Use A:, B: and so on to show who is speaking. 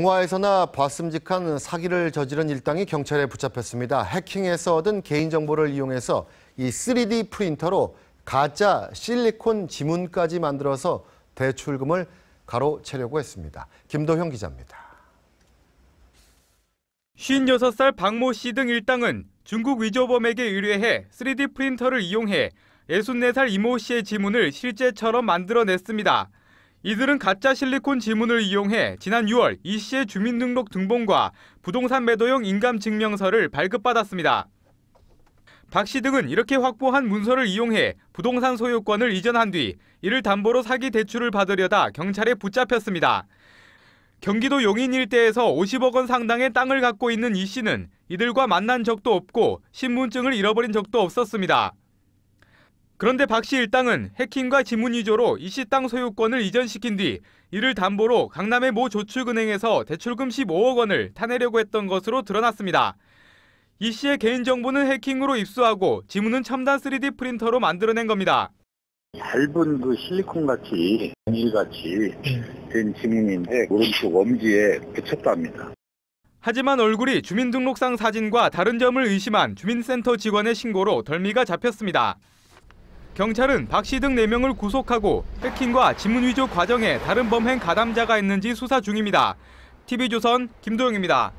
A: 영화에서나 봤음직한 사기를 저지른 일당이 경찰에 붙잡혔습니다. 해킹에서 얻은 개인정보를 이용해서 이 3D 프린터로 가짜 실리콘 지문까지 만들어서 대출금을 가로채려고 했습니다. 김도형 기자입니다.
B: 56살 박모 씨 등 일당은 중국 위조범에게 의뢰해 3D 프린터를 이용해 64살 이모 씨의 지문을 실제처럼 만들어냈습니다. 이들은 가짜 실리콘 지문을 이용해 지난 6월 이 씨의 주민등록 등본과 부동산 매도용 인감증명서를 발급받았습니다. 박 씨 등은 이렇게 확보한 문서를 이용해 부동산 소유권을 이전한 뒤 이를 담보로 사기 대출을 받으려다 경찰에 붙잡혔습니다. 경기도 용인 일대에서 50억 원 상당의 땅을 갖고 있는 이 씨는 이들과 만난 적도 없고 신분증을 잃어버린 적도 없었습니다. 그런데 박씨 일당은 해킹과 지문 위조로 이씨 땅 소유권을 이전시킨 뒤 이를 담보로 강남의 모 조축은행에서 대출금 15억 원을 타내려고 했던 것으로 드러났습니다. 이 씨의 개인정보는 해킹으로 입수하고 지문은 첨단 3D 프린터로 만들어낸 겁니다.
C: 얇은 그 실리콘 같이 비닐 같이 된 지문인데 오른쪽 엄지에 붙였답니다.
B: 하지만 얼굴이 주민등록상 사진과 다른 점을 의심한 주민센터 직원의 신고로 덜미가 잡혔습니다. 경찰은 박 씨 등 4명을 구속하고 해킹과 지문 위조 과정에 다른 범행 가담자가 있는지 수사 중입니다. TV조선 김도영입니다.